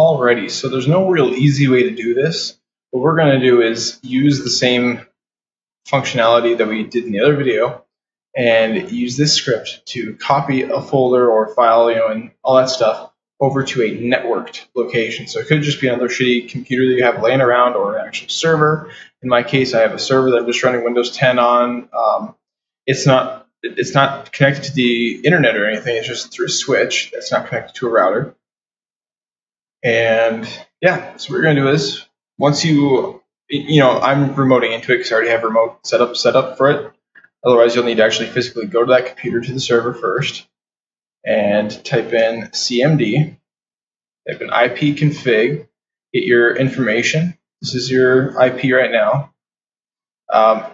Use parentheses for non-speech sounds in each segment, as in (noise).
Alrighty, so there's no real easy way to do this. What we're going to do is use the same functionality that we did in the other video and use this script to copy a folder or file, you know, and all that stuff over to a networked location. So it could just be another shitty computer that you have laying around or an actual server. In my case, I have a server that I'm just running Windows 10 on. Um, it's not it's not connected to the internet or anything. It's just through a switch that's not connected to a router. And yeah, so what we're gonna do is once you you know I'm remoting into it because I already have remote setup set up for it. Otherwise, you'll need to actually physically go to that computer to the server first and type in CMD, type in IP config, get your information. This is your IP right now. Um,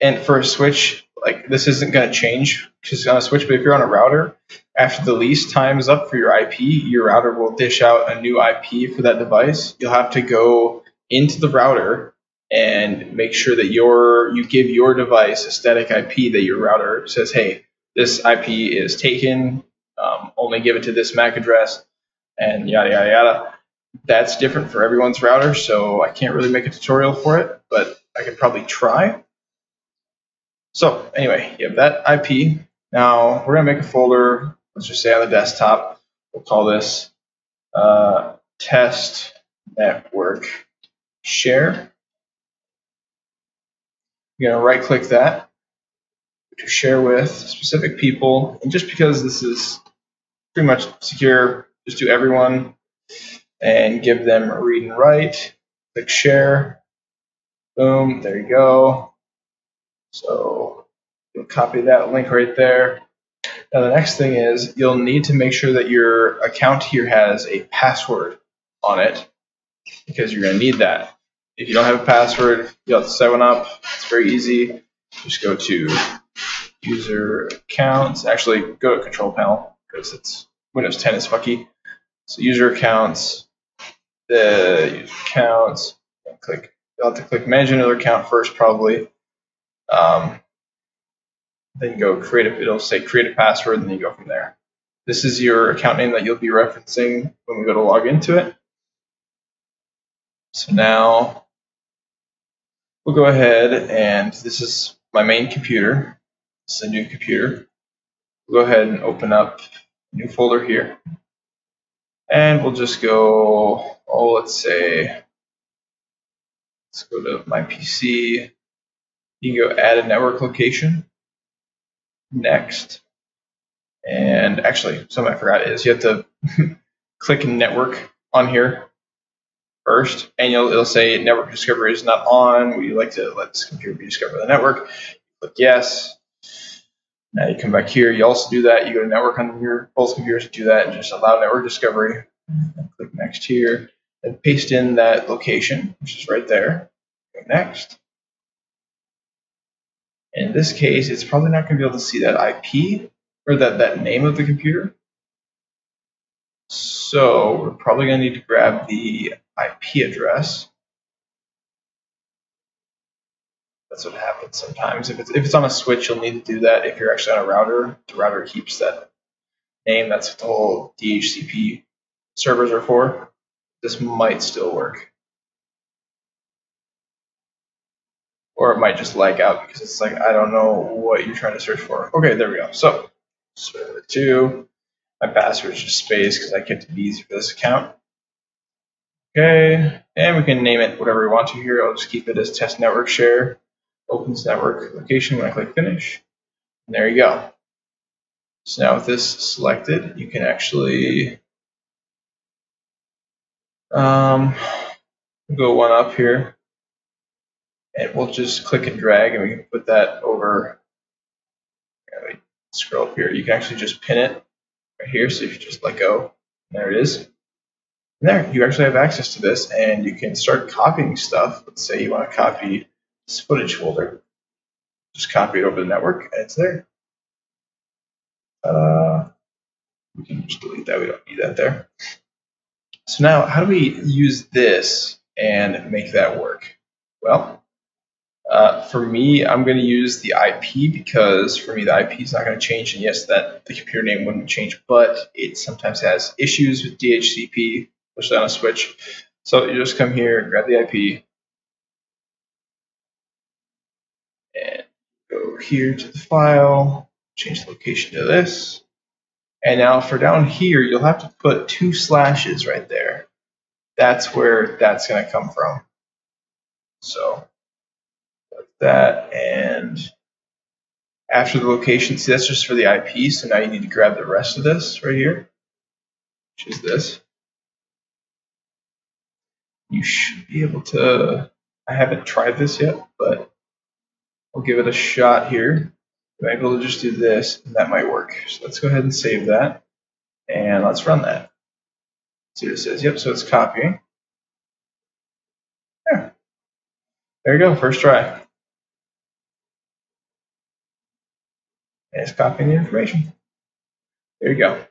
and for a switch, like this isn't going to change because on a switch, but if you're on a router, after the lease time is up for your IP, your router will dish out a new IP for that device. You'll have to go into the router and make sure that your you give your device a static IP that your router says, hey, this IP is taken um, only give it to this MAC address, and yada, yada, yada. That's different for everyone's router, so I can't really make a tutorial for it, but I could probably try. So anyway, you have that IP. Now we're to make a folder, let's just say on the desktop. We'll call this uh, test network share. You're going to right click that to share with specific people. And just because this is pretty much secure, just do everyone and give them read and write. Click share. Boom, there you go. So you'll copy that link right there. Now the next thing is you'll need to make sure that your account here has a password on it because you're going to need that. If you don't have a password, you'll have to set one up. It's very easy. Just go to user accounts. Actually, go to control panel because it's Windows 10 is fucky. So user accounts, the user accounts, click. You'll have to click manage another account first, probably. Um, then go create a. It'll say create a password, and then you go from there. This is your account name that you'll be referencing when we go to log into it. So now we'll go ahead and this is my main computer. It's a new computer. We'll go ahead and open up a new folder here. And we'll just go, oh, let's say, let's go to my PC. You can go add a network location. Next. And actually, something I forgot is you have to (laughs) click network on here first, and you'll, it'll say network discovery is not on. We like to let this computer be discovered the network. Click yes. Now you come back here, you also do that. You go to network on your both computers, do that, and just allow network discovery. And click next here, and paste in that location, which is right there. Go next. In this case, it's probably not going to be able to see that IP or that, that name of the computer. So we're probably going to need to grab the IP address. That's what happens sometimes. If it's if it's on a switch, you'll need to do that. If you're actually on a router, the router keeps that name. That's what the whole DHCP servers are for. This might still work. Or it might just lag out because it's like, I don't know what you're trying to search for. Okay, there we go. So, server 2. My password is just space because I kept it easy for this account. Okay, and we can name it whatever we want to here. I'll just keep it as test network share opens network location when I click finish. And there you go. So now with this selected, you can actually um, go one up here and we'll just click and drag and we can put that over scroll up here you can actually just pin it right here so if you just let go there it is and there you actually have access to this and you can start copying stuff let's say you want to copy this footage folder. Just copy it over the network, and it's there. Uh, we can just delete that. We don't need that there. So now, how do we use this and make that work? Well, uh, for me, I'm going to use the IP because for me, the IP is not going to change. And yes, that the computer name wouldn't change, but it sometimes has issues with DHCP push on a switch. So you just come here, grab the IP, and go here to the file, change the location to this. And now for down here, you'll have to put two slashes right there. That's where that's going to come from. So that and after the location, see that's just for the IP. So now you need to grab the rest of this right here, which is this. You should be able to, I haven't tried this yet, but I'll give it a shot here. I'm able to just do this, and that might work. So let's go ahead and save that, and let's run that. See what it says. Yep, so it's copying. Yeah. There you go, first try. Copying the information. There you go.